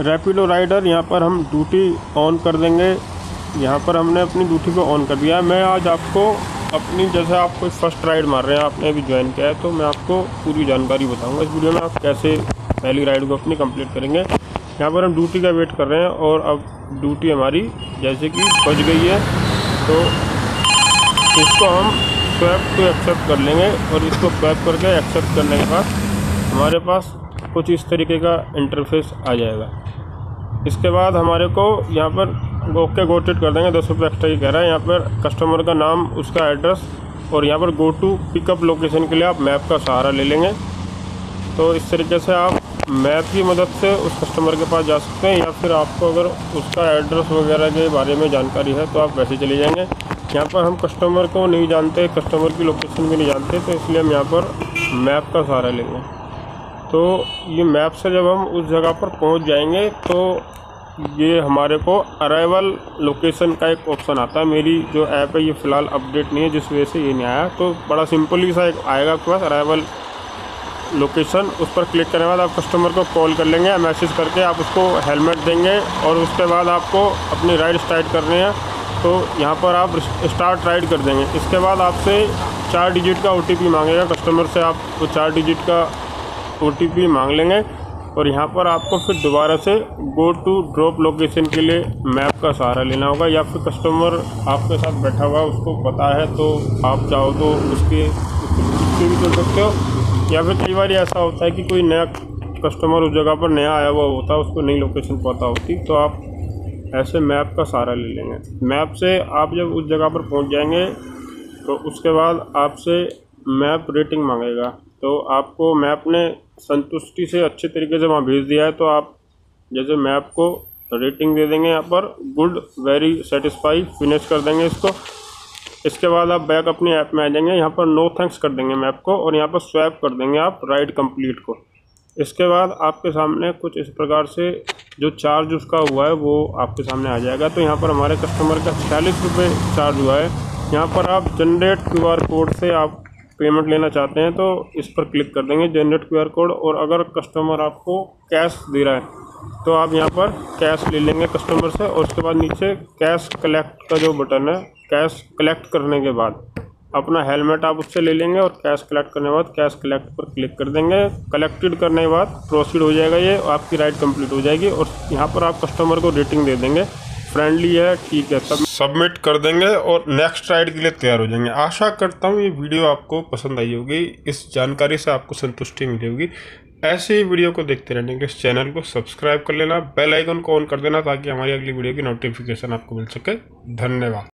Rapido rider यहाँ पर हम ड्यूटी ऑन कर देंगे। यहाँ पर हमने अपनी ड्यूटी को ऑन कर दिया मैं आज आपको अपनी, जैसे आप कोई फ़र्स्ट राइड मार रहे हैं, आपने अभी ज्वाइन किया है तो मैं आपको पूरी जानकारी बताऊँगा इस वीडियो में आप कैसे पहली राइड को अपनी कंप्लीट करेंगे। यहाँ पर हम ड्यूटी का वेट कर रहे हैं और अब ड्यूटी हमारी जैसे कि बज गई है तो इसको हम स्वैप को एक्सेप्ट कर लेंगे और इसको स्वैप करके एक्सेप्ट करने के बाद हमारे पास कुछ इस तरीके का इंटरफेस आ जाएगा। इसके बाद हमारे को यहाँ पर ओके गोटेड कर देंगे। दस रुपये एक्स्ट्रा ही कह रहा है। यहाँ पर कस्टमर का नाम, उसका एड्रेस और यहाँ पर गो टू पिकअप लोकेशन के लिए आप मैप का सहारा ले लेंगे। तो इस तरीके से आप मैप की मदद से उस कस्टमर के पास जा सकते हैं या फिर आपको अगर उसका एड्रेस वगैरह के बारे में जानकारी है तो आप वैसे चले जाएँगे। यहाँ पर हम कस्टमर को नहीं जानते कस्टमर की लोकेशन भी नहीं जानते तो इसलिए हम यहाँ पर मैप का सहारा लेंगे। तो ये मैप से जब हम उस जगह पर पहुँच जाएँगे तो ये हमारे को अराइवल लोकेशन का एक ऑप्शन आता है। मेरी जो ऐप है, ये फ़िलहाल अपडेट नहीं है, जिस वजह से ये नहीं आया। तो बड़ा सिंपल ही सा एक आएगा आपके पास अराइवल लोकेशन उस पर क्लिक करने के बाद आप कस्टमर को कॉल कर लेंगे या मैसेज करके आप उसको हेलमेट देंगे और उसके बाद आपको अपनी राइड स्टार्ट करनी है। तो यहाँ पर आप स्टार्ट राइड कर देंगे। इसके बाद आपसे चार डिजिट का ओटीपी मांगेगा कस्टमर से। आप वो चार डिजिट का ओटीपी मांग लेंगे और यहाँ पर आपको फिर दोबारा से गो टू ड्रॉप लोकेशन के लिए मैप का सहारा लेना होगा या फिर कस्टमर आपके साथ बैठा हुआ उसको पता है तो आप चाहो तो उसके उसके भी कर सकते हो। या फिर कई बार ऐसा होता है कि कोई नया कस्टमर उस जगह पर नया आया हुआ होता है, उसको नई लोकेशन पता होती तो आप ऐसे मैप का सहारा ले लेंगे। मैप से आप जब उस जगह पर पहुँच जाएँगे तो उसके बाद आपसे मैप रेटिंग मांगेगा। तो आपको मैप ने संतुष्टि से अच्छे तरीके से वहाँ भेज दिया है तो आप जैसे मैप को रेटिंग दे देंगे यहाँ पर गुड वेरी सेटिस्फाई फिनिश कर देंगे इसको। इसके बाद आप बैक अपने ऐप में आ जाएँगे, यहाँ पर नो थैंक्स कर देंगे मैप को और यहाँ पर स्वैप कर देंगे आप राइड कंप्लीट को। इसके बाद आपके सामने कुछ इस प्रकार से जो चार्ज उसका हुआ है, वो आपके सामने आ जाएगा। तो यहाँ पर हमारे कस्टमर का छियालीस रुपये चार्ज हुआ है। यहाँ पर आप जनरेट क्यूआर कोड से आप पेमेंट लेना चाहते हैं तो इस पर क्लिक कर देंगे जनरेट QR कोड और अगर कस्टमर आपको कैश दे रहा है तो आप यहाँ पर कैश ले लेंगे कस्टमर से और उसके बाद नीचे कैश कलेक्ट का जो बटन है कैश कलेक्ट करने के बाद अपना हेलमेट आप उससे ले लेंगे और कैश कलेक्ट करने के बाद कैश कलेक्ट पर क्लिक कर देंगे। कलेक्टेड करने के बाद प्रोसीड हो जाएगा ये, आपकी राइड कंप्लीट हो जाएगी और यहाँ पर आप कस्टमर को रेटिंग दे देंगे। फ्रेंडली है, ठीक है, सब सबमिट कर देंगे और नेक्स्ट राइड के लिए तैयार हो जाएँगे। आशा करता हूँ ये वीडियो आपको पसंद आई होगी। इस जानकारी से आपको संतुष्टि मिली होगी। ऐसे ही वीडियो को देखते रहने के इस चैनल को सब्सक्राइब कर लेना बेल आइकन को ऑन कर देना ताकि हमारी अगली वीडियो की नोटिफिकेशन आपको मिल सके। धन्यवाद।